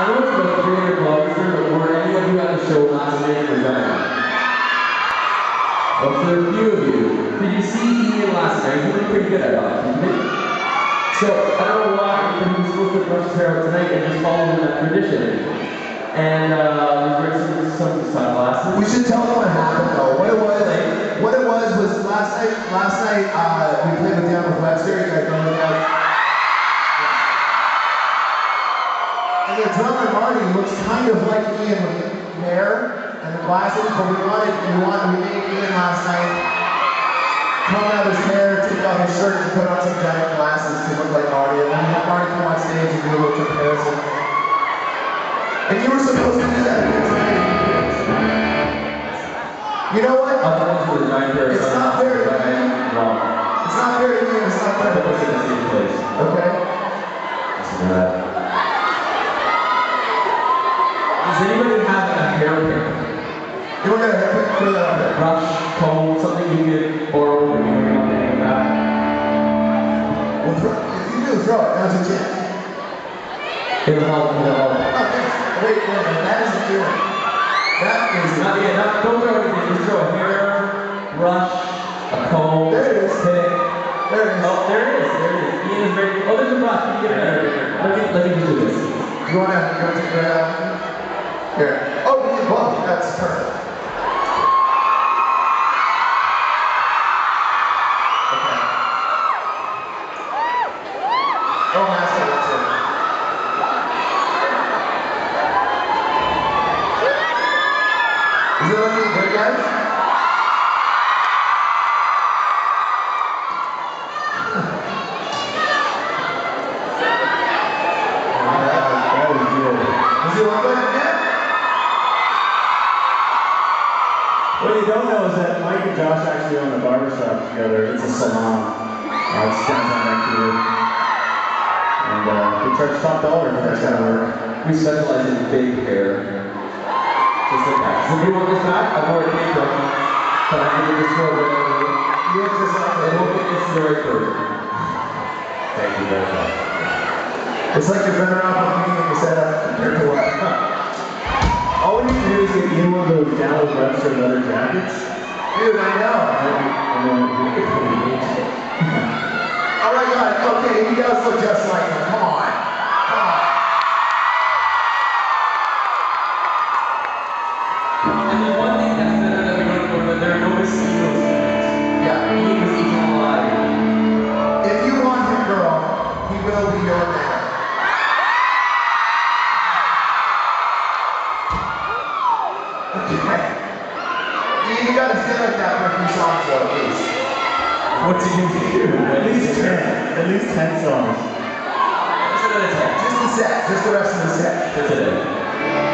I know it's about 300 bloggers here, but were any of you at the show last night in Regina? Well, for a few of you, did you see Ian last night? He looked pretty good, I thought, didn't he? So, I don't know why, but he was supposed to brush his hair out tonight and just follow in that tradition. And, uh, he's wearing some, some sunglasses. We should tell them what happened though. What it was, what it was was last night. Last night uh, the drummer Marty looks kind of like Ian with the hair and the glasses, but we wanted, we wanted, we made Ian last night comb out his hair, take off his shirt, and put on some giant glasses to look like Marty. And then had Marty come on stage and do a little comparison. And you were supposed to do that. You know what? I thought it was for the giant pair of It's not sunglasses, very- but I am wrong. It's not very mean, it's not I put very those in the same place. Okay? Listen to that. Does anybody have a hair pick? You were gonna put, put that up brush, comb, something you could borrow going on like that. Well, throw, if you do, throw it. Now's your chance. It'll help, it'll help. Oh. Wait, wait, wait, that isn't doing. That is Not yet, not, don't throw anything, just throw a hair, brush, a comb, There it is. pick. There it is. Oh, there it is, there it is. Ian is ready. Oh, there's a brush, you can get better. Let me, let me do this. You you wanna take that out? Here. Oh, you both. That's perfect. Okay. Oh, it. Is looking good, guys? Oh, that was good. Does it look like What you don't know is that Mike and Josh actually own a barbershop together. It's a salon. Uh, it's downtown Vancouver. And uh, we charge top dollar for that kind of work. We specialize in big hair. Just like that. So if you want this back, I've already paid for it. But I can just right over. You just I that. hope gets to the person. Thank you very much. It's like you're better off with me than you said that compared to what? All we need to do is get you one of those Down With Webster leather jackets. Dude, I know. And then we can put it in. All right, guys. Okay, you guys look just like him. Come on. Come on. And the one thing that's better that we don't know that there are no mosquitoes. Yeah. He was eaten alive. If you want him, girl, he will be your man. Okay. You, you gotta stay like that for a few songs, though, at least. What's he gonna do? At least 10. At least 10 songs. Just another ten Just the set. Just the rest of the set. for today.